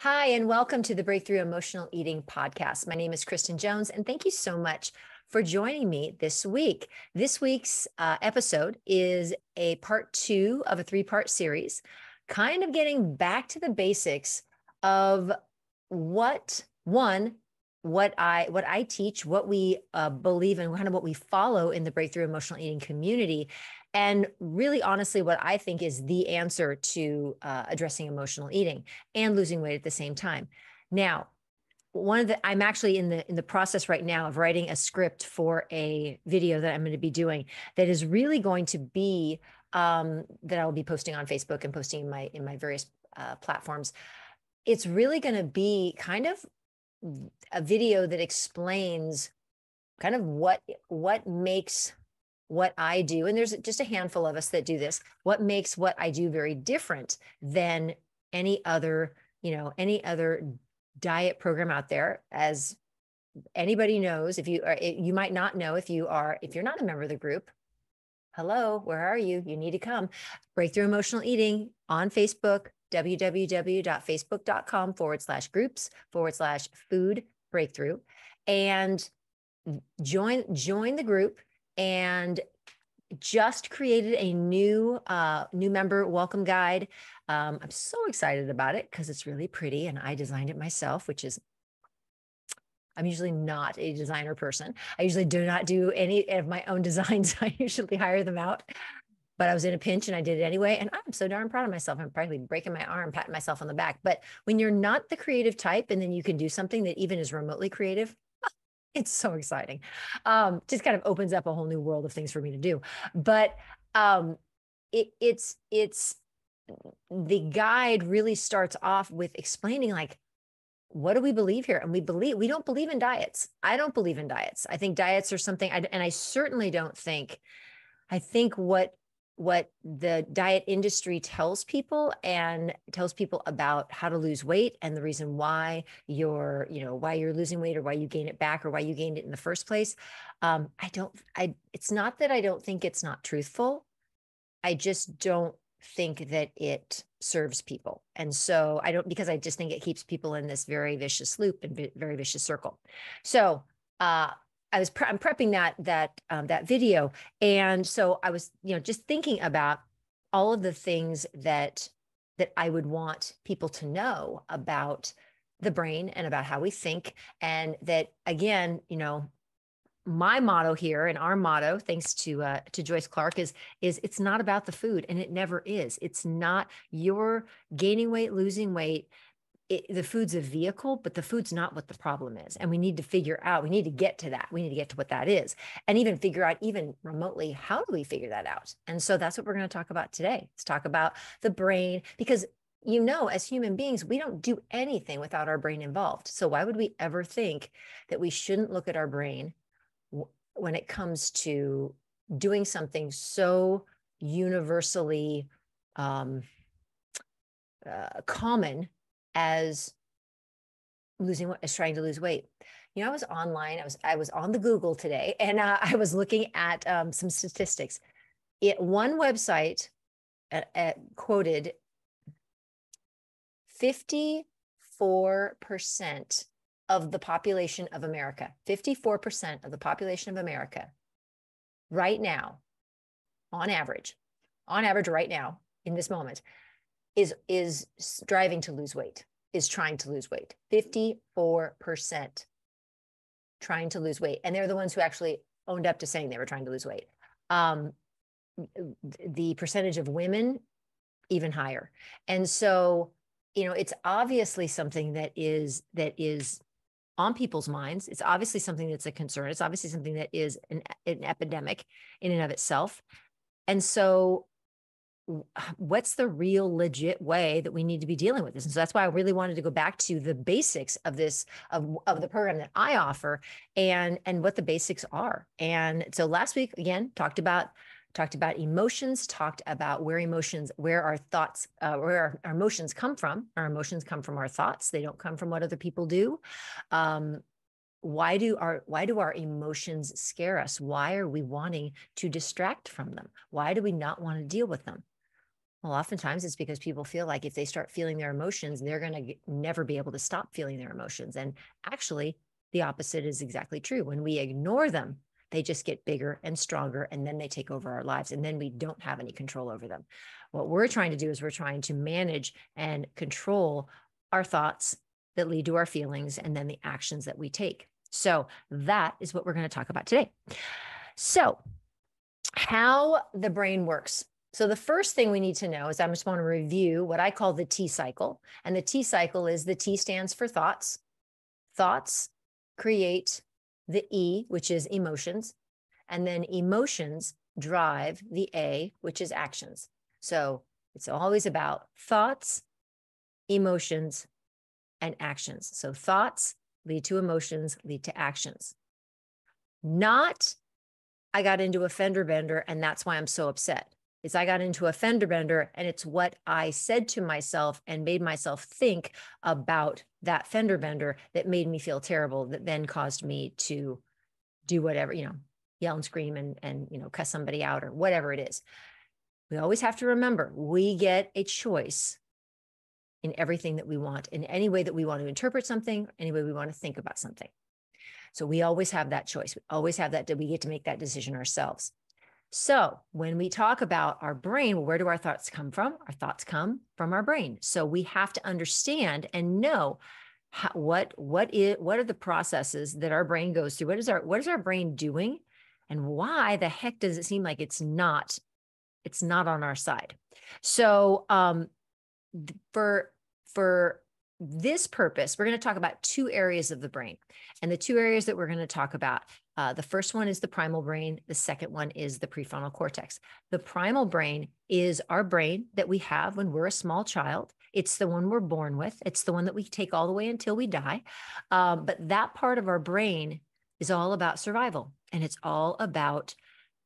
Hi, and welcome to the Breakthrough Emotional Eating Podcast. My name is Kristen Jones, and thank you so much for joining me this week. This week's uh, episode is a part two of a three part series, kind of getting back to the basics of what one what I what I teach, what we uh, believe in, kind of what we follow in the breakthrough emotional eating community, and really honestly, what I think is the answer to uh, addressing emotional eating and losing weight at the same time. Now, one of the I'm actually in the in the process right now of writing a script for a video that I'm going to be doing that is really going to be um, that I'll be posting on Facebook and posting in my in my various uh, platforms. It's really going to be kind of a video that explains kind of what what makes what I do and there's just a handful of us that do this what makes what I do very different than any other you know any other diet program out there? As anybody knows if you are you might not know if you are if you're not a member of the group hello where are you? You need to come. Breakthrough emotional eating on facebook www.facebook.com forward slash groups forward slash food breakthrough and join join the group and just created a new uh, new member welcome guide um, i'm so excited about it because it's really pretty and i designed it myself which is i'm usually not a designer person i usually do not do any of my own designs i usually hire them out but I was in a pinch and I did it anyway. And I'm so darn proud of myself. I'm probably breaking my arm, patting myself on the back. But when you're not the creative type and then you can do something that even is remotely creative, it's so exciting. Um, just kind of opens up a whole new world of things for me to do. But um, it, it's it's the guide really starts off with explaining like what do we believe here and we believe we don't believe in diets i don't believe in diets i think diets are something I, and i certainly don't think i think what what the diet industry tells people and tells people about how to lose weight and the reason why you're you know why you're losing weight or why you gain it back or why you gained it in the first place. Um, i don't i it's not that i don't think it's not truthful. I just don't think that it serves people. And so i don't because i just think it keeps people in this very vicious loop and very vicious circle. So uh I was pre- I'm prepping that that um, that video, and so I was you know just thinking about all of the things that that I would want people to know about the brain and about how we think, and that again, you know, my motto here and our motto, thanks to uh, to Joyce Clark, is is it's not about the food, and it never is. It's not your gaining weight, losing weight it, the food's a vehicle, but the food's not what the problem is. And we need to figure out, we need to get to that. We need to get to what that is and even figure out, even remotely, how do we figure that out? And so that's what we're going to talk about today. Let's talk about the brain because you know, as human beings, we don't do anything without our brain involved. So why would we ever think that we shouldn't look at our brain when it comes to doing something so universally um, uh, common as losing as trying to lose weight. You know i was online i was i was on the google today and uh, i was looking at um, some statistics. It one website uh, uh, quoted 54% of the population of america 54% of the population of america right now on average on average right now in this moment is is striving to lose weight, is trying to lose weight. 54% trying to lose weight. And they're the ones who actually owned up to saying they were trying to lose weight. Um, the percentage of women, even higher. And so, you know, it's obviously something that is that is on people's minds. It's obviously something that's a concern. It's obviously something that is an, an epidemic in and of itself. And so what's the real legit way that we need to be dealing with this? And so that's why i really wanted to go back to the basics of this of, of the program that i offer and and what the basics are. And so last week again talked about talked about emotions talked about where emotions where our thoughts uh, where our, our, emotions come from. Our emotions come from our thoughts. They don't come from what other people do. Um, why do our why do our emotions scare us? Why are we wanting to distract from them? Why do we not want to deal with them Well, oftentimes it's because people feel like if they start feeling their emotions, they're going to never be able to stop feeling their emotions. And actually, the opposite is exactly true. When we ignore them, they just get bigger and stronger, and then they take over our lives. And then we don't have any control over them. What we're trying to do is we're trying to manage and control our thoughts that lead to our feelings and then the actions that we take. So that is what we're going to talk about today. So, how the brain works. So, the first thing we need to know is I just want to review what I call the TEA cycle. And the TEA cycle is the T stands for thoughts. Thoughts create the E, which is emotions. And then emotions drive the A, which is actions. So, it's always about thoughts, emotions, and actions. So, thoughts lead to emotions, lead to actions. Not, I got into a fender bender and that's why I'm so upset. It's I got into a fender bender and it's what I said to myself and made myself think about that fender bender that made me feel terrible, that then caused me to do whatever, you know, yell and scream and, and, you know, cuss somebody out or whatever it is. We always have to remember we get a choice in everything that we want, in any way that we want to interpret something, any way we want to think about something. So we always have that choice. We always have that, we get to make that decision ourselves. So when we talk about our brain, where do our thoughts come from? Our thoughts come from our brain. So we have to understand and know how, what what is what are the processes that our brain goes through. What is our what is our brain doing, and why the heck does it seem like it's not it's not on our side? So um, for for this purpose, we're going to talk about two areas of the brain. And the two areas that we're going to talk about uh, the first one is the primal brain, the second one is the prefrontal cortex. The primal brain is our brain that we have when we're a small child. It's the one we're born with, it's the one that we take all the way until we die. Um, but that part of our brain is all about survival and it's all about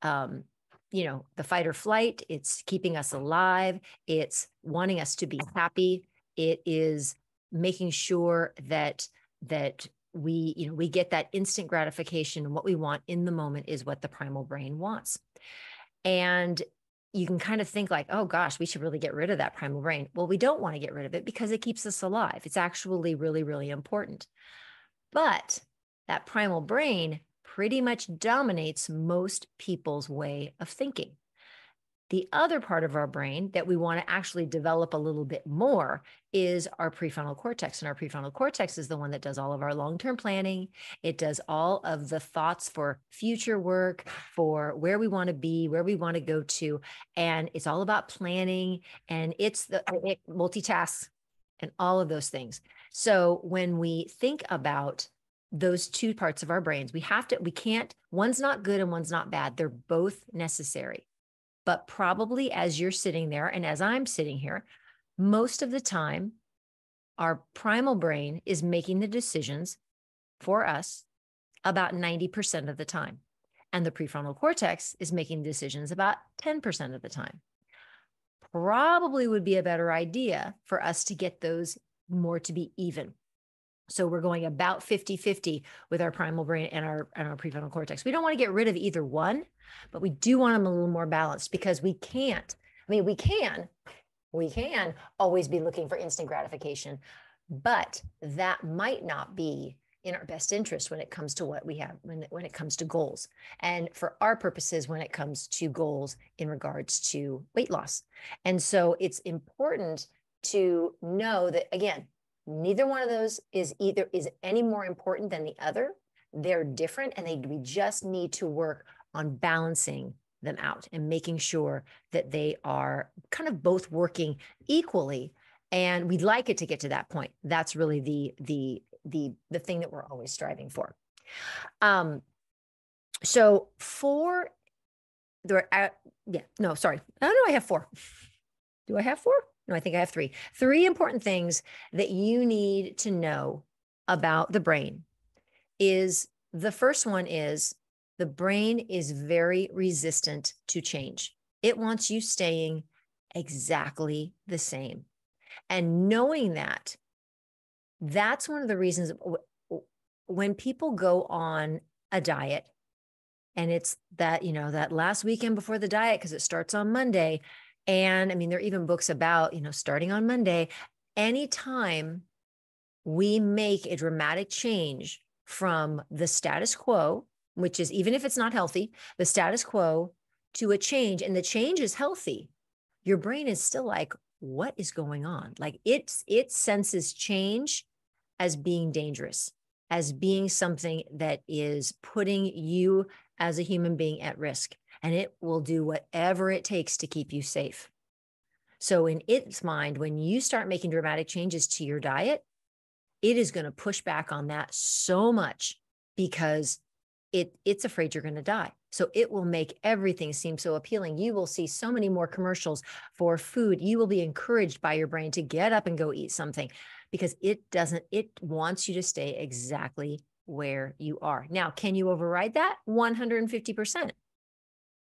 um, you know the fight or flight it's keeping us alive it's wanting us to be happy it is making sure that that we you know we get that instant gratification and what we want in the moment is what the primal brain wants. And you can kind of think like oh gosh we should really get rid of that primal brain. Well we don't want to get rid of it because it keeps us alive. It's actually really really important. But that primal brain pretty much dominates most people's way of thinking the other part of our brain that we want to actually develop a little bit more is our prefrontal cortex. And our prefrontal cortex is the one that does all of our long term planning. It does all of the thoughts for future work, for where we want to be, where we want to go to. And it's all about planning and it's the it multitasks and all of those things. So when we think about those two parts of our brains, we have to, we can't, one's not good and one's not bad. They're both necessary. But probably as you're sitting there and as I'm sitting here, most of the time, our primal brain is making the decisions for us about 90% of the time. And the prefrontal cortex is making decisions about 10% of the time. Probably would be a better idea for us to get those more to be even. So we're going about 50 50 with our primal brain and our, and our prefrontal cortex. We don't want to get rid of either one, but we do want them a little more balanced because we can't. I mean, we can, we can always be looking for instant gratification, but that might not be in our best interest when it comes to what we have when, when it comes to goals and for our purposes when it comes to goals in regards to weight loss and so it's important to know that again Neither one of those is either is any more important than the other. They're different and they we just need to work on balancing them out and making sure that they are kind of both working equally. And we'd like it to get to that point. That's really the the the the thing that we're always striving for. Um so four there uh, yeah no sorry. Oh no i have four. Do i have four no, I think I have three. Three important things that you need to know about the brain is the first one is the brain is very resistant to change. It wants you staying exactly the same. And knowing that, that's one of the reasons when people go on a diet and it's that, you know, that last weekend before the diet, because it starts on Monday, And I mean, there are even books about, you know, starting on Monday, anytime we make a dramatic change from the status quo, which is even if it's not healthy, the status quo to a change, and the change is healthy, your brain is still like, what is going on? Like it's it senses change as being dangerous, as being something that is putting you as a human being at risk. And it will do whatever it takes to keep you safe. So, in its mind, when you start making dramatic changes to your diet, it is going to push back on that so much because it it's afraid you're going to die. So it will make everything seem so appealing. You will see so many more commercials for food. You will be encouraged by your brain to get up and go eat something because it doesn't it wants you to stay exactly where you are. Now, can you override that? 150%.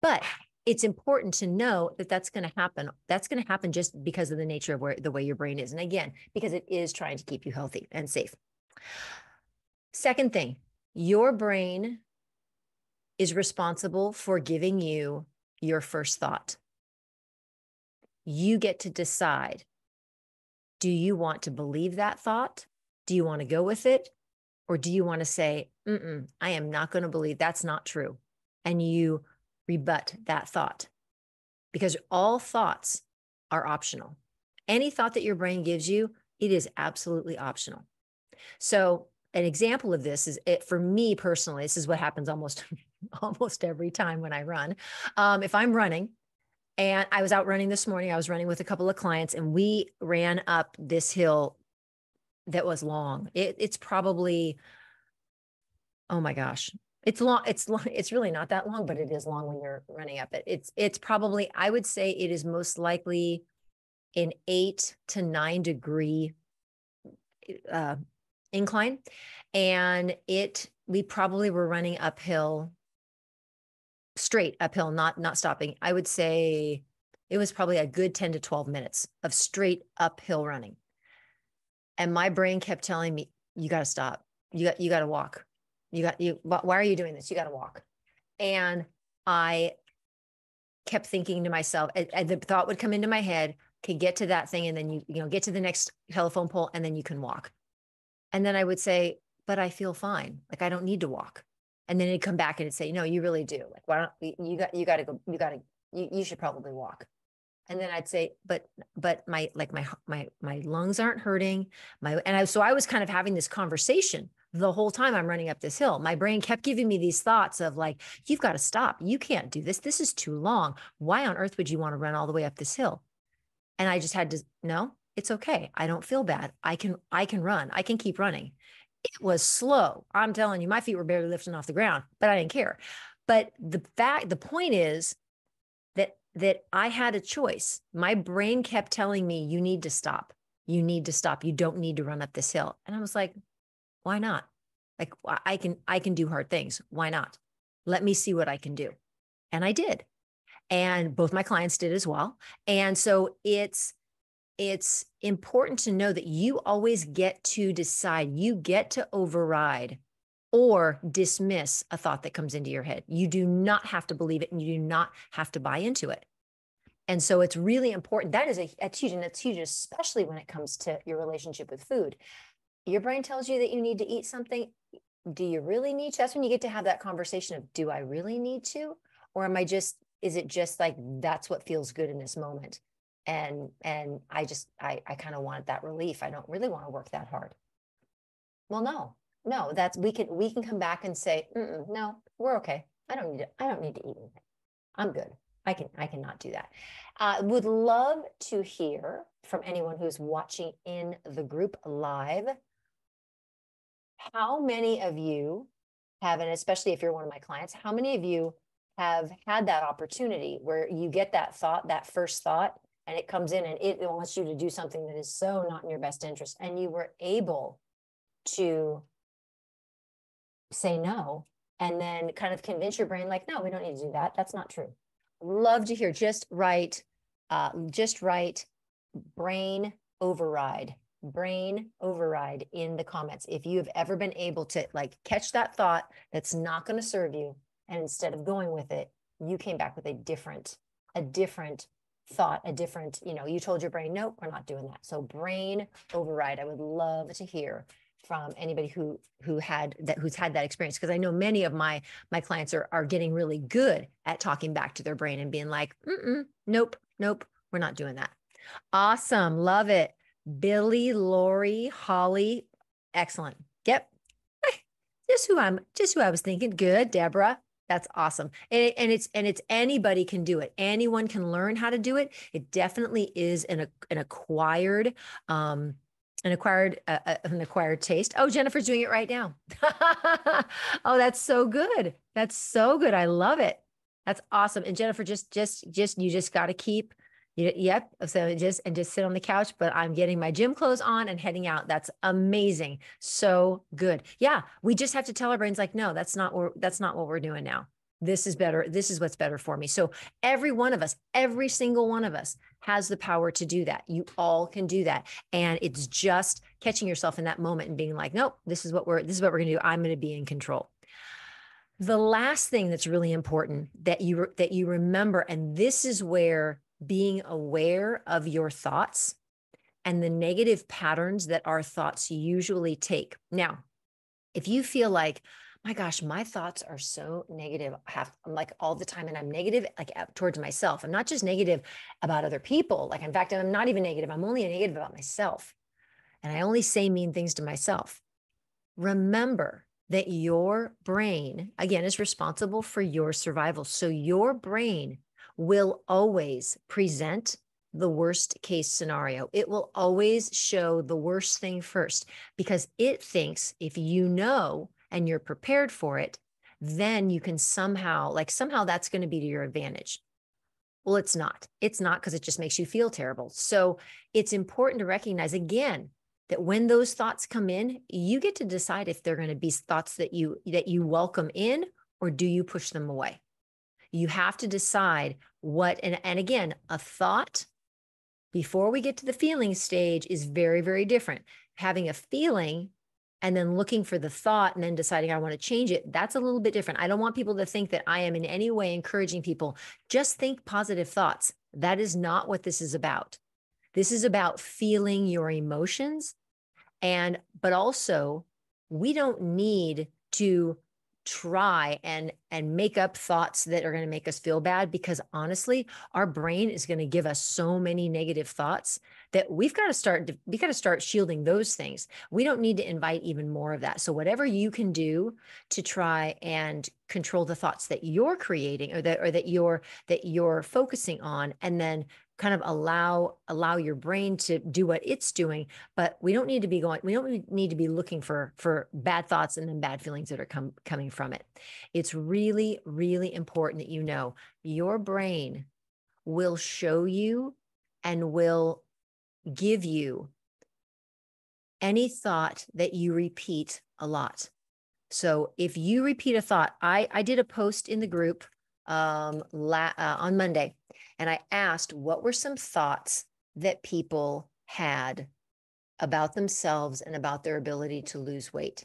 But it's important to know that that's going to happen. That's going to happen just because of the nature of where the way your brain is. And again, because it is trying to keep you healthy and safe. Second thing, your brain is responsible for giving you your first thought. You get to decide do you want to believe that thought? Do you want to go with it? Or do you want to say, I am not going to believe that's not true? And you rebut that thought because all thoughts are optional. Any thought that your brain gives you, it is absolutely optional. So, an example of this is it for me personally, this is what happens almost almost every time when I run. Um, if I'm running, and I was out running this morning, I was running with a couple of clients, and we ran up this hill that was long. It, it's probably, oh my gosh, it's long. It's long. It's really not that long, but it is long when you're running up it. It's it's probably I would say it is most likely an eight to nine degree uh, incline, and it we probably were running uphill straight uphill, not not stopping. I would say it was probably a good 10 to 12 minutes of straight uphill running. And my brain kept telling me, you got to stop. You got you got to walk. You got you why are you doing this? You got to walk. And I kept thinking to myself, and the thought would come into my head, okay, get to that thing and then you you know, get to the next telephone pole and then you can walk. And then I would say, but I feel fine. Like I don't need to walk and then it'd come back and it'd say, no, you really do. Like, why don't you got, you got to go, you got to, you, you should probably walk. And then I'd say, but, but my, like my, my, my lungs aren't hurting. My, and I, so I was kind of having this conversation the whole time I'm running up this hill. My brain kept giving me these thoughts of like, you've got to stop. You can't do this. This is too long. Why on earth would you want to run all the way up this hill? And I just had to, no, it's okay. I don't feel bad. I can, I can run. I can keep running. It was slow. I'm telling you, my feet were barely lifting off the ground, but I didn't care. But the fact, the point is that that I had a choice. My brain kept telling me, you need to stop. You need to stop. You don't need to run up this hill. And I was like, why not? Like I can I can do hard things. Why not? Let me see what I can do. And I did. And both my clients did as well. And so it's it's important to know that you always get to decide, you get to override or dismiss a thought that comes into your head. You do not have to believe it and you do not have to buy into it. And so it's really important. That is a that's huge, and that's huge, especially when it comes to your relationship with food. Your brain tells you that you need to eat something. Do you really need to? That's when you get to have that conversation of, do I really need to? Or am I just, is it just like that's what feels good in this moment? and and i just i i kind of want that relief i don't really want to work that hard well no no that's we can we can come back and say no we're okay i don't need to i don't need to eat anything i'm good i can i cannot do that uh, would love to hear from anyone who's watching in the group live how many of you have and especially if you're one of my clients how many of you have had that opportunity where you get that thought that first thought and it comes in and it wants you to do something that is so not in your best interest and you were able to say no and then kind of convince your brain like no we don't need to do that. That's not true. Love to hear just write uh, just write brain override brain override in the comments if you have ever been able to like catch that thought that's not going to serve you and instead of going with it you came back with a different a different thought, a different, you know, you told your brain, nope, we're not doing that. So brain override. I would love to hear from anybody who who had that who's had that experience because I know many of my my clients are are getting really good at talking back to their brain and being like, nope, nope, we're not doing that. Awesome, love it, Billy, Lori, Holly, excellent. Yep, just who I'm, just who I was thinking. Good, Deborah. That's awesome. And, and, it's and it's anybody can do it. Anyone can learn how to do it. It definitely is an an acquired um an acquired uh, uh, an acquired taste. Oh, Jennifer's doing it right now. oh, that's so good. That's so good. I love it. That's awesome. And Jennifer, just just just you just got to keep. Yep. So just and just sit on the couch, but I'm getting my gym clothes on and heading out. That's amazing. So good. Yeah, we just have to tell our brains like, no, that's not what that's not what we're doing now this is better this is what's better for me so every one of us every single one of us has the power to do that you all can do that and it's just catching yourself in that moment and being like nope this is what we're this is what we're going to do i'm going to be in control the last thing that's really important that you that you remember and this is where being aware of your thoughts and the negative patterns that our thoughts usually take now if you feel like my gosh, my thoughts are so negative. Have I'm like all the time, and I'm negative like towards myself. I'm not just negative about other people. Like in fact, I'm not even negative. I'm only negative about myself, and I only say mean things to myself. Remember that your brain again is responsible for your survival. So your brain will always present the worst case scenario. It will always show the worst thing first because it thinks if you know and you're prepared for it, then you can somehow, like, somehow that's going to be to your advantage. Well, it's not. It's not because it just makes you feel terrible. So it's important to recognize again that when those thoughts come in, you get to decide if they're going to be thoughts that you that you welcome in or do you push them away. You have to decide what and, and again, a thought before we get to the feeling stage is very, very different. Having a feeling and then looking for the thought and then deciding I want to change it, that's a little bit different. I don't want people to think that I am in any way encouraging people. Just think positive thoughts. That is not what this is about. This is about feeling your emotions. And, but also, we don't need to try and and make up thoughts that are going to make us feel bad because honestly our brain is going to give us so many negative thoughts that we've got to start we got to start shielding those things. We don't need to invite even more of that. So whatever you can do to try and control the thoughts that you're creating or that or that you're that you're focusing on and then kind of allow allow your brain to do what it's doing but we don't need to be going we don't need to be looking for for bad thoughts and then bad feelings that are come, coming from it. It's really really important that you know your brain will show you and will give you any thought that you repeat a lot. So if you repeat a thought i i did a post in the group um la, uh, on monday and I asked what were some thoughts that people had about themselves and about their ability to lose weight.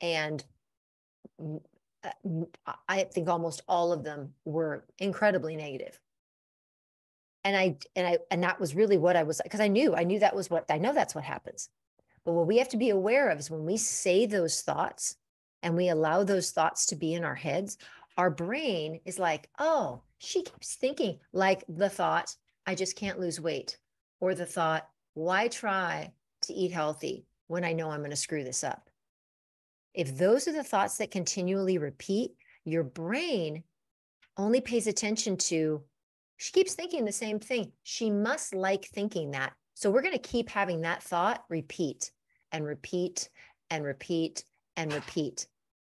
And uh, I think almost all of them were incredibly negative. And I and I and that was really what I was because I knew I knew that was what I know that's what happens. But what we have to be aware of is when we say those thoughts and we allow those thoughts to be in our heads, our brain is like, oh, she keeps thinking like the thought, I just can't lose weight, or the thought, why try to eat healthy when I know I'm going to screw this up? If those are the thoughts that continually repeat, your brain only pays attention to, she keeps thinking the same thing. She must like thinking that. So we're going to keep having that thought repeat and repeat and repeat and repeat.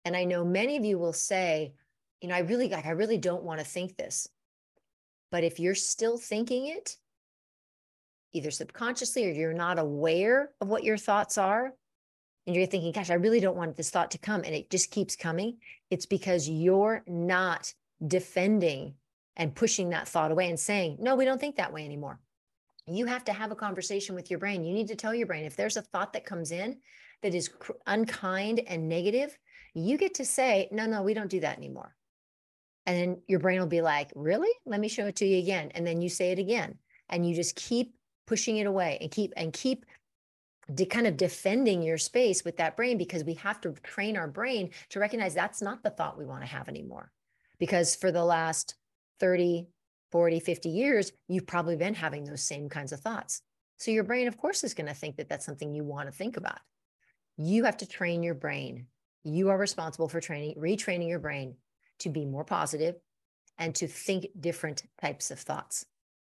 And I know many of you will say, you know, I really like, I really don't want to think this. But if you're still thinking it, either subconsciously or you're not aware of what your thoughts are, and you're thinking, gosh, I really don't want this thought to come, and it just keeps coming, it's because you're not defending and pushing that thought away and saying, no, we don't think that way anymore. You have to have a conversation with your brain. You need to tell your brain if there's a thought that comes in that is unkind and negative, you get to say, no, no, we don't do that anymore And then your brain will be like, really? Let me show it to you again. And then you say it again. And you just keep pushing it away and keep and keep de- kind of defending your space with that brain because we have to train our brain to recognize that's not the thought we want to have anymore. Because for the last 30, 40, 50 years, you've probably been having those same kinds of thoughts. So your brain, of course, is going to think that that's something you want to think about. You have to train your brain. You are responsible for training, retraining your brain to be more positive and to think different types of thoughts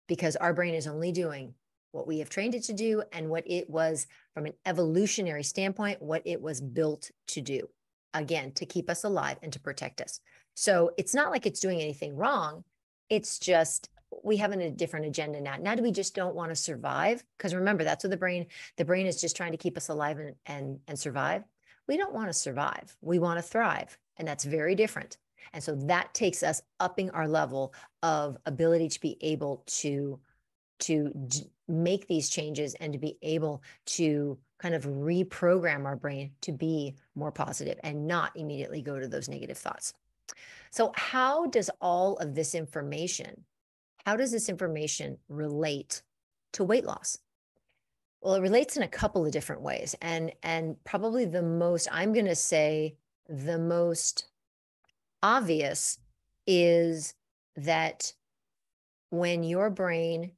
because our brain is only doing what we have trained it to do and what it was from an evolutionary standpoint, what it was built to do. Again, to keep us alive and to protect us. So it's not like it's doing anything wrong. It's just we have a different agenda now. Now do we just don't want to survive? Because remember, that's what the brain, the brain is just trying to keep us alive and and, and survive. We don't want to survive. We want to thrive. And that's very different. And so that takes us upping our level of ability to be able to to d- make these changes and to be able to kind of reprogram our brain to be more positive and not immediately go to those negative thoughts. So how does all of this information how does this information relate to weight loss? Well, it relates in a couple of different ways and and probably the most I'm going to say the most obvious is that when your brain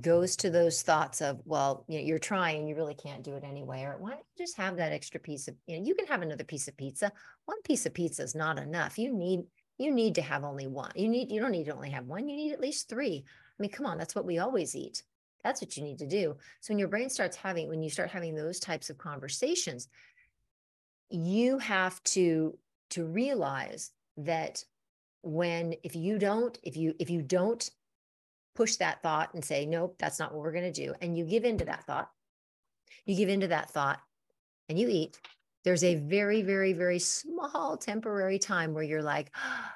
goes to those thoughts of, well, you know, you're trying, you really can't do it anyway, or why don't you just have that extra piece of, you know, you can have another piece of pizza. One piece of pizza is not enough. You need, you need to have only one. You need, you don't need to only have one. You need at least three. I mean, come on, that's what we always eat. That's what you need to do. So when your brain starts having, when you start having those types of conversations, you have to to realize that when if you don't if you if you don't push that thought and say nope that's not what we're going to do and you give into that thought you give into that thought and you eat there's a very very very small temporary time where you're like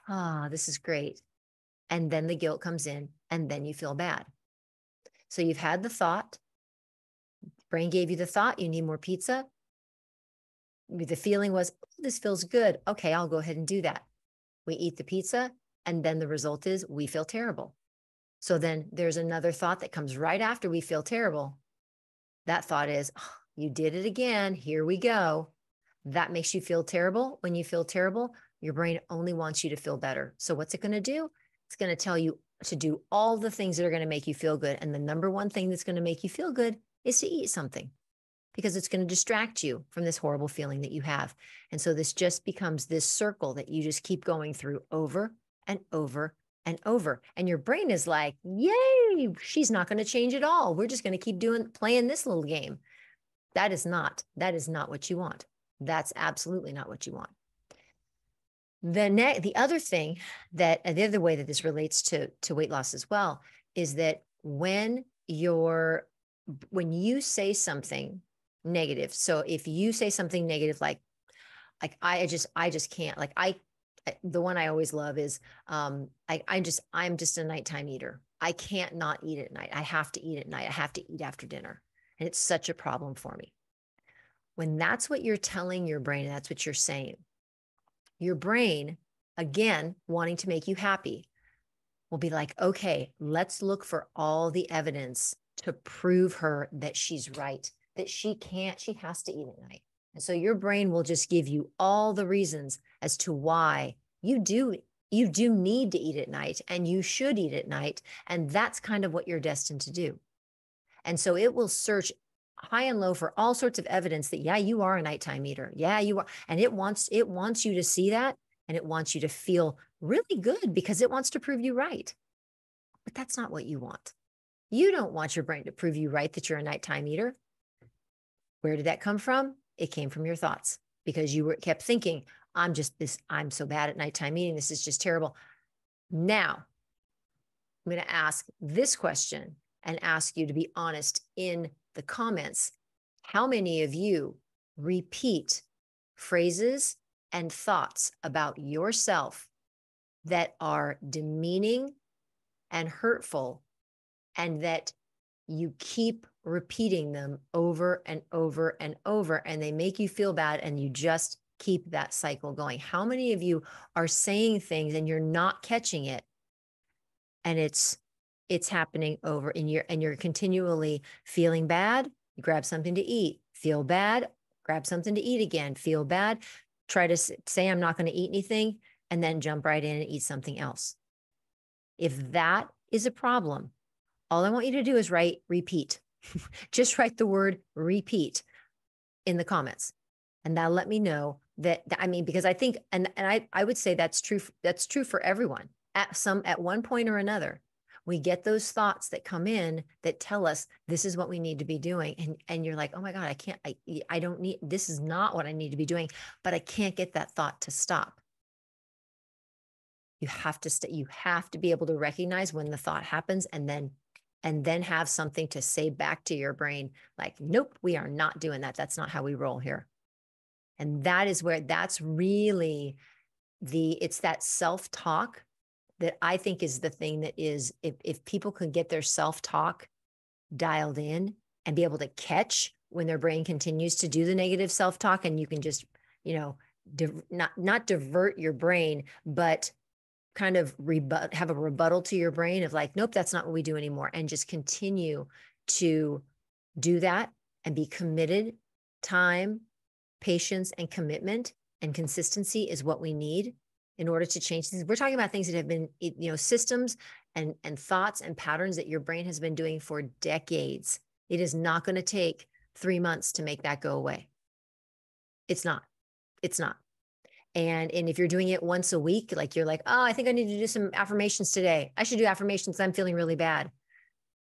ah oh, this is great and then the guilt comes in and then you feel bad. So you've had the thought brain gave you the thought you need more pizza. The feeling was, this feels good. Okay, I'll go ahead and do that. We eat the pizza, and then the result is we feel terrible. So then there's another thought that comes right after we feel terrible. That thought is, oh, you did it again. Here we go. That makes you feel terrible. When you feel terrible, your brain only wants you to feel better. So what's it going to do? It's going to tell you to do all the things that are going to make you feel good. And the number one thing that's going to make you feel good is to eat something because it's going to distract you from this horrible feeling that you have. And so this just becomes this circle that you just keep going through over and over and over. And your brain is like, yay, she's not going to change at all. We're just going to keep doing, playing this little game. That is not, that is not what you want. That's absolutely not what you want. The ne- the other thing that the other way that this relates to to weight loss as well is that when you're when you say something negative. So if you say something negative, like, like I just, I just can't, like I, the one I always love is, um, I, I just, I'm just a nighttime eater. I can't not eat at night. I have to eat at night. I have to eat after dinner. And it's such a problem for me. When that's what you're telling your brain, that's what you're saying, your brain, again, wanting to make you happy, will be like, okay, let's look for all the evidence to prove her that she's right that she can't, she has to eat at night. And so your brain will just give you all the reasons as to why you do you do need to eat at night and you should eat at night and that's kind of what you're destined to do. And so it will search high and low for all sorts of evidence that yeah, you are a nighttime eater. Yeah, you are and it wants it wants you to see that and it wants you to feel really good because it wants to prove you right. But that's not what you want. You don't want your brain to prove you right that you're a nighttime eater. Where did that come from? It came from your thoughts because you were kept thinking, I'm just this, I'm so bad at nighttime eating. This is just terrible. Now, I'm going to ask this question and ask you to be honest in the comments. How many of you repeat phrases and thoughts about yourself that are demeaning and hurtful and that you keep repeating them over and over and over, and they make you feel bad, and you just keep that cycle going? How many of you are saying things and you're not catching it? And it's it's happening over and you're and you're continually feeling bad, you grab something to eat, feel bad, grab something to eat again, feel bad, try to say I'm not going to eat anything and then jump right in and eat something else. If that is a problem, all I want you to do is write repeat. Just write the word repeat in the comments. And that'll let me know that I mean, because I think, and, and I, I would say that's true. That's true for everyone at some, at one point or another, we get those thoughts that come in that tell us this is what we need to be doing. And, and you're like, oh my God, I can't, I, I don't need, this is not what I need to be doing, but I can't get that thought to stop. You have to stay, you have to be able to recognize when the thought happens and then and then have something to say back to your brain like nope we are not doing that. That's not how we roll here. And that is where that's really the it's that self-talk that i think is the thing that is if, if people can get their self-talk dialed in and be able to catch when their brain continues to do the negative self-talk and you can just you know div- not not divert your brain but kind of rebut have a rebuttal to your brain of like nope that's not what we do anymore and just continue to do that and be committed time patience and commitment and consistency is what we need in order to change things. We're talking about things that have been you know systems and and thoughts and patterns that your brain has been doing for decades. It is not going to take 3 months to make that go away. It's not. It's not and and if you're doing it once a week like you're like oh i think i need to do some affirmations today. I should do affirmations i'm feeling really bad.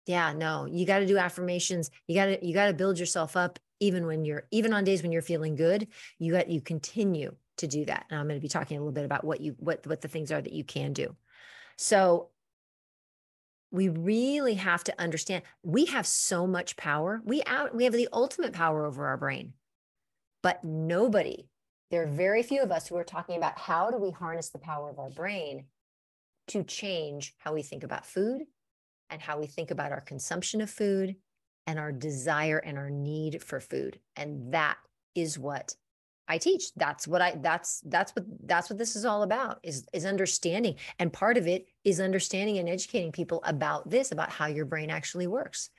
Yeah no you got to do affirmations. You got to you got to build yourself up even when you're even on days when you're feeling good you got you continue to do that. And i'm going to be talking a little bit about what you what what the things are that you can do. So we really have to understand we have so much power. We out we have the ultimate power over our brain but nobody there are very few of us who are talking about how do we harness the power of our brain to change how we think about food and how we think about our consumption of food and our desire and our need for food. And that is what I teach. That's what I that's that's what that's what this is all about is is understanding. And part of it is understanding and educating people about this, about how your brain actually works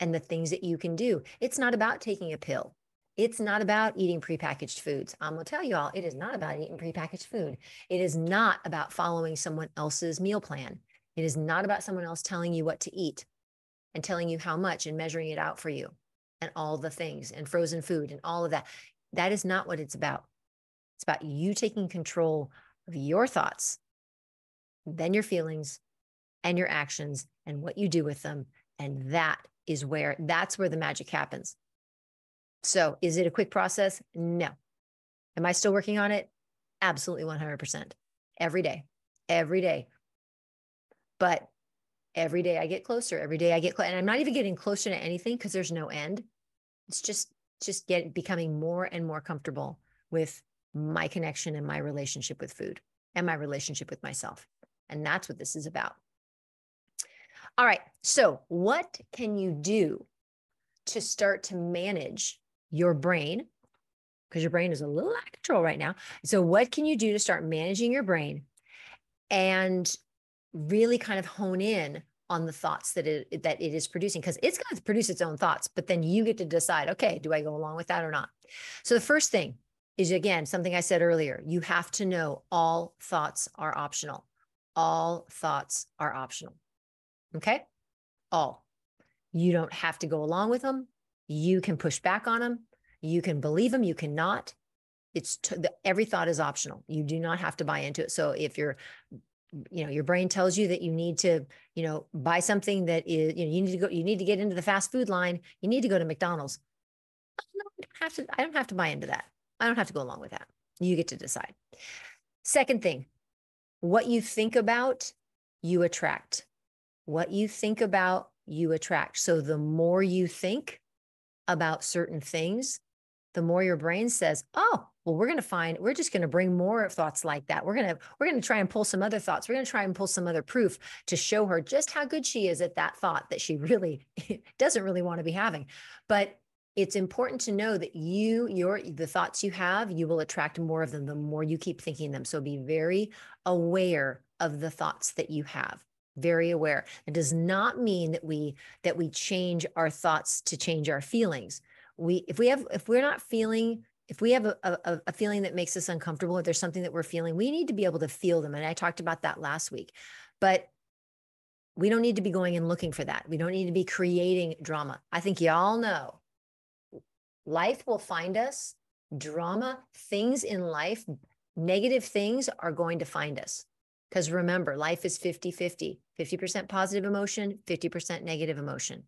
and the things that you can do. It's not about taking a pill. It's not about eating prepackaged foods. I'm going to tell you all, it is not about eating prepackaged food. It is not about following someone else's meal plan. It is not about someone else telling you what to eat and telling you how much and measuring it out for you and all the things and frozen food and all of that. That is not what it's about. It's about you taking control of your thoughts, then your feelings and your actions and what you do with them. And that is where that's where the magic happens. So is it a quick process? No. Am I still working on it? Absolutely 100%. Every day, every day. But every day I get closer. Every day I get closer. And I'm not even getting closer to anything because there's no end. It's just, just get becoming more and more comfortable with my connection and my relationship with food and my relationship with myself. And that's what this is about. All right. So, what can you do to start to manage your brain, because your brain is a little out of control right now. So, what can you do to start managing your brain and really kind of hone in on the thoughts that it that it is producing? Because it's going to produce its own thoughts but then you get to decide okay do i go along with that or not? So the first thing is again something i said earlier you have to know all thoughts are optional. All thoughts are optional. Okay? All. You don't have to go along with them you can push back on them. You can believe them. You cannot. It's t- the, every thought is optional. You do not have to buy into it. So if you're, you know, your brain tells you that you need to, you know, buy something that is, you know, you need to go, you need to get into the fast food line. You need to go to McDonald's. I don't have to. I don't have to buy into that. I don't have to go along with that. You get to decide. Second thing, what you think about, you attract. What you think about, you attract. So the more you think, about certain things, the more your brain says, "Oh, well, we're going to find we're just going to bring more thoughts like that. We're going to we're going to try and pull some other thoughts. We're going to try and pull some other proof to show her just how good she is at that thought that she really doesn't really want to be having." But it's important to know that you your the thoughts you have you will attract more of them the more you keep thinking them so be very aware of the thoughts that you have very aware. It does not mean that we that we change our thoughts to change our feelings. We if we have if we're not feeling if we have a, a, a feeling that makes us uncomfortable if there's something that we're feeling we need to be able to feel them and i talked about that last week. But we don't need to be going and looking for that. We don't need to be creating drama. I think y'all know life will find us. Drama things in life negative things are going to find us. Because remember life is 50 50 50% positive emotion 50% negative emotion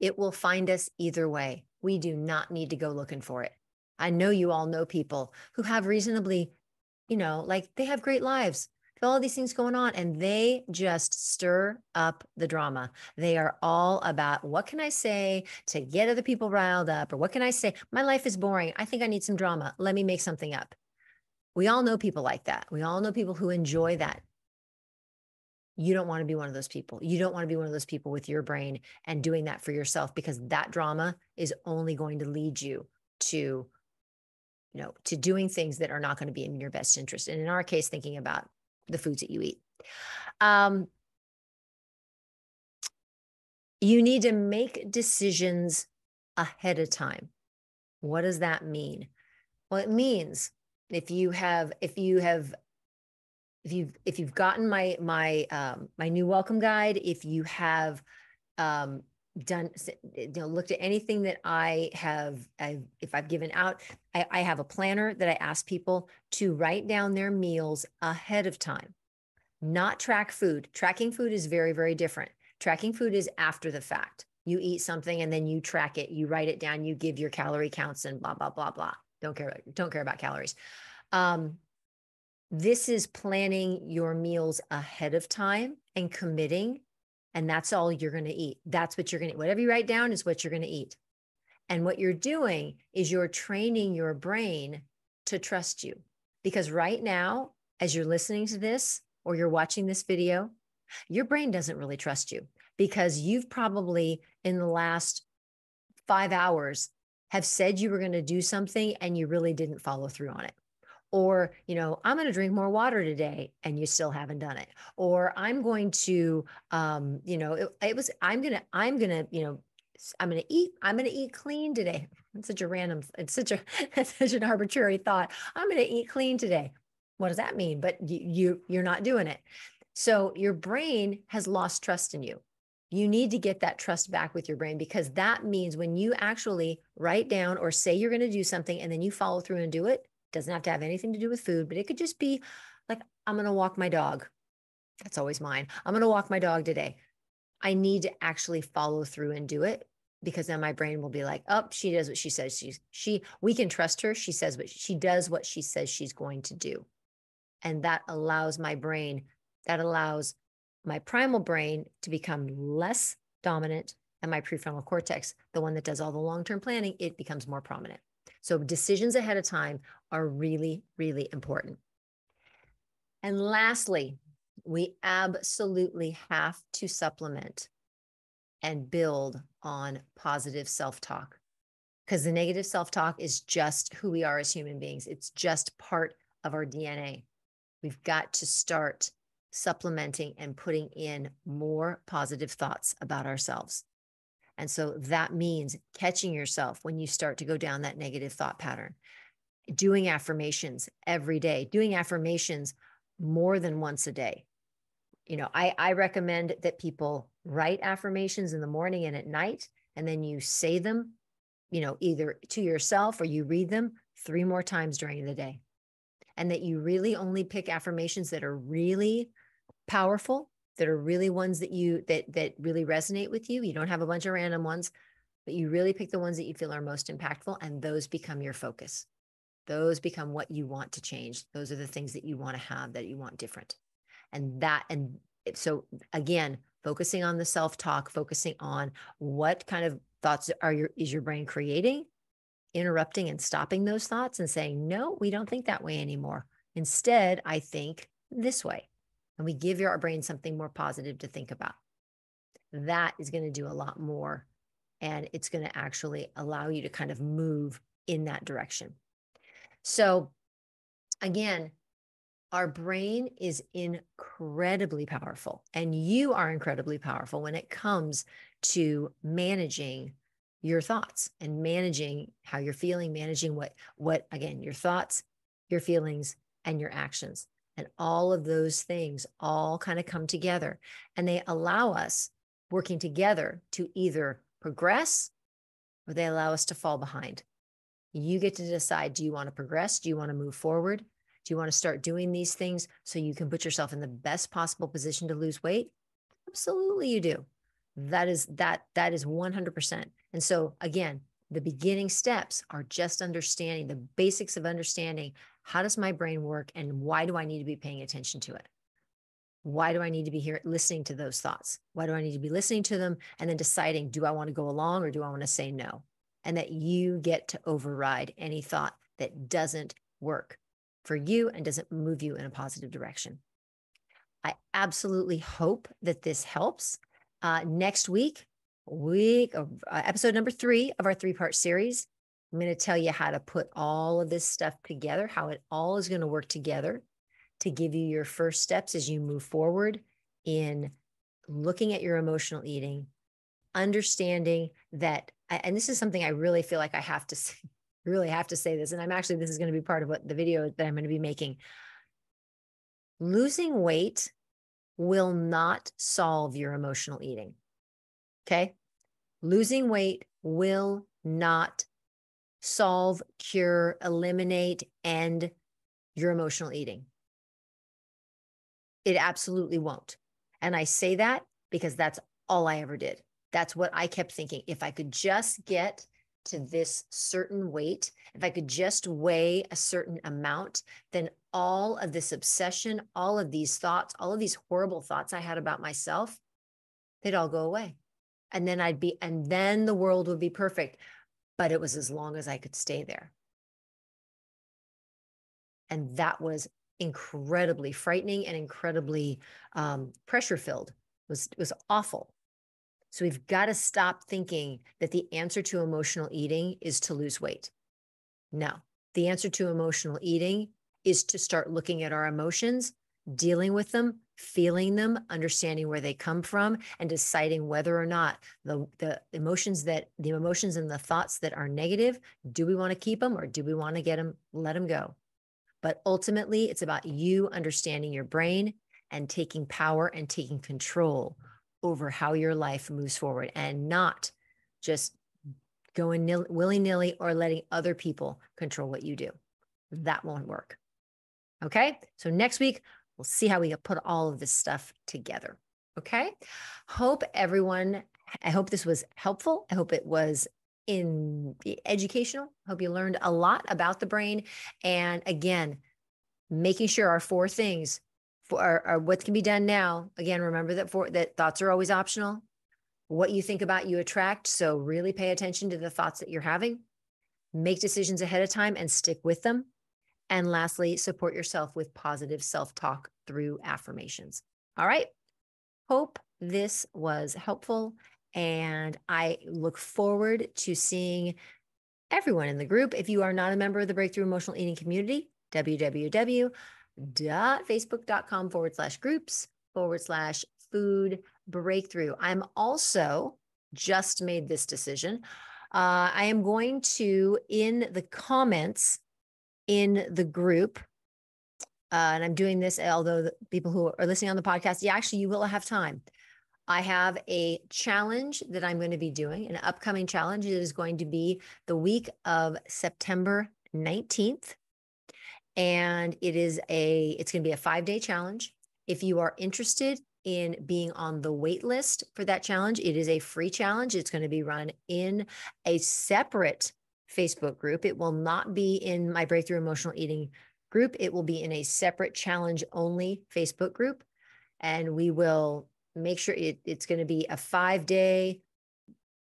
it will find us either way we do not need to go looking for it i know you all know people who have reasonably you know like they have great lives all these things going on and they just stir up the drama. They are all about what can I say to get other people riled up or what can I say? My life is boring. I think I need some drama. Let me make something up. We all know people like that. We all know people who enjoy that. You don't want to be one of those people. You don't want to be one of those people with your brain and doing that for yourself because that drama is only going to lead you to you know to doing things that are not going to be in your best interest and in our case thinking about the foods that you eat. Um, you need to make decisions ahead of time. What does that mean? Well, it means if you have if you have if you've if you've gotten my my um, my new welcome guide, if you have um, done you know looked at anything that i have I've, if i've given out I, I have a planner that i ask people to write down their meals ahead of time. Not track food. Tracking food is very very different. Tracking food is after the fact. You eat something and then you track it. You write it down. You give your calorie counts and blah blah blah blah. Don't care don't care about calories. Um, this is planning your meals ahead of time and committing and that's all you're going to eat. That's what you're going to whatever you write down is what you're going to eat. And what you're doing is you're training your brain to trust you. Because right now, as you're listening to this or you're watching this video, your brain doesn't really trust you because you've probably in the last five hours have said you were going to do something and you really didn't follow through on it or you know i'm going to drink more water today and you still haven't done it or i'm going to um you know it, it was i'm going to i'm going to you know i'm going to eat i'm going to eat clean today. It's such a random it's such a it's such an arbitrary thought. I'm going to eat clean today. What does that mean? But you, you you're not doing it. So your brain has lost trust in you. You need to get that trust back with your brain because that means when you actually write down or say you're going to do something and then you follow through and do it doesn't have to have anything to do with food, but it could just be like, I'm going to walk my dog. That's always mine. I'm going to walk my dog today. I need to actually follow through and do it because then my brain will be like, oh, she does what she says she's she we can trust her. She says what she does what she says she's going to do. And that allows my brain, that allows my primal brain to become less dominant and my prefrontal cortex, the one that does all the long-term planning, it becomes more prominent. So decisions ahead of time are really, really important. And lastly, we absolutely have to supplement and build on positive self talk because the negative self talk is just who we are as human beings. It's just part of our DNA. We've got to start supplementing and putting in more positive thoughts about ourselves. And so that means catching yourself when you start to go down that negative thought pattern, doing affirmations every day, doing affirmations more than once a day. You know, I, I recommend that people write affirmations in the morning and at night, and then you say them, you know, either to yourself or you read them three more times during the day. And that you really only pick affirmations that are really powerful that are really ones that you that that really resonate with you. You don't have a bunch of random ones, but you really pick the ones that you feel are most impactful and those become your focus. Those become what you want to change. Those are the things that you want to have that you want different. And that and so again, focusing on the self-talk, focusing on what kind of thoughts are your is your brain creating, interrupting and stopping those thoughts and saying, "No, we don't think that way anymore." Instead, I think this way and we give our brain something more positive to think about. That is going to do a lot more and it's going to actually allow you to kind of move in that direction. So, again, our brain is incredibly powerful, and you are incredibly powerful when it comes to managing your thoughts and managing how you're feeling, managing what, what again, your thoughts, your feelings, and your actions. And all of those things all kind of come together and they allow us working together to either progress or they allow us to fall behind. You get to decide do you want to progress? Do you want to move forward? Do you want to start doing these things so you can put yourself in the best possible position to lose weight? Absolutely you do. That is that that is 100%. And so again, the beginning steps are just understanding the basics of understanding how does my brain work and why do I need to be paying attention to it? Why do I need to be here listening to those thoughts? Why do I need to be listening to them and then deciding do I want to go along or do I want to say no? And that you get to override any thought that doesn't work for you and doesn't move you in a positive direction. I absolutely hope that this helps. Uh, next week, week of uh, episode number three of our three part series, I'm going to tell you how to put all of this stuff together, how it all is going to work together to give you your first steps as you move forward in looking at your emotional eating, understanding that, and this is something I really feel like I have to say, really have to say this. And I'm actually, this is going to be part of what the video that I'm going to be making. Losing weight will not solve your emotional eating. Okay. Losing weight will not solve, cure, eliminate, end your emotional eating. It absolutely won't. And I say that because that's all I ever did. That's what I kept thinking. If I could just get to this certain weight, if I could just weigh a certain amount, then all of this obsession, all of these thoughts, all of these horrible thoughts I had about myself, they'd all go away. And then I'd be, and then the world would be perfect. But it was as long as I could stay there. And that was incredibly frightening and incredibly um, pressure filled. It was it was awful. So we've got to stop thinking that the answer to emotional eating is to lose weight. No, the answer to emotional eating is to start looking at our emotions, dealing with them, feeling them, understanding where they come from, and deciding whether or not the, the emotions that the emotions and the thoughts that are negative, do we want to keep them or do we want to get them, let them go? But ultimately, it's about you understanding your brain and taking power and taking control over how your life moves forward and not just going willy nilly or letting other people control what you do. That won't work. Okay. So next week, we'll see how we put all of this stuff together. Okay. Hope everyone, I hope this was helpful. I hope it was in educational. Hope you learned a lot about the brain. And again, making sure our four things for are, are what can be done now. Again, remember that for that thoughts are always optional. What you think about, you attract. So really pay attention to the thoughts that you're having. Make decisions ahead of time and stick with them. And lastly, support yourself with positive self talk through affirmations. All right. Hope this was helpful. And I look forward to seeing everyone in the group. If you are not a member of the Breakthrough Emotional Eating community, www.facebook.com forward slash groups forward slash food breakthrough. I'm also just made this decision. Uh, I am going to, in the comments in the group, uh, and I'm doing this, although the people who are listening on the podcast, yeah, actually, you will have time. I have a challenge that I'm going to be doing, an upcoming challenge. It is going to be the week of September 19th. And it is a, it's going to be a five day challenge. If you are interested in being on the wait list for that challenge, it is a free challenge. It's going to be run in a separate Facebook group. It will not be in my breakthrough emotional eating group. It will be in a separate challenge only Facebook group. And we will make sure it, it's going to be a five day,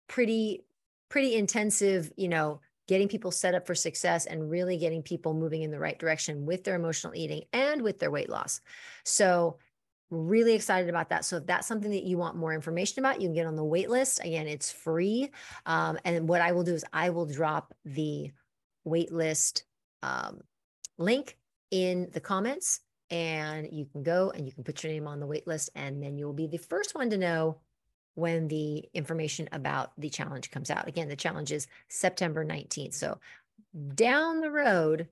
pretty, pretty intensive, you know, getting people set up for success and really getting people moving in the right direction with their emotional eating and with their weight loss. So really excited about that. So if that's something that you want more information about, you can get on the wait list. Again, it's free. Um, and what I will do is I will drop the wait list um, link in the comments and you can go and you can put your name on the wait list and then you'll be the first one to know when the information about the challenge comes out. Again, the challenge is September 19th. So down the road,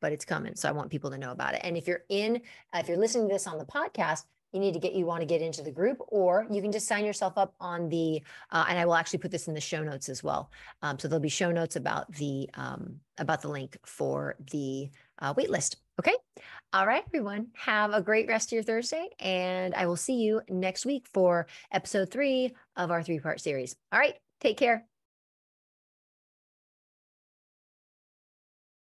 but it's coming. So I want people to know about it. And if you're in, if you're listening to this on the podcast, you need to get you want to get into the group or you can just sign yourself up on the uh, and i will actually put this in the show notes as well um, so there'll be show notes about the um, about the link for the uh, wait list okay all right everyone have a great rest of your thursday and i will see you next week for episode three of our three part series all right take care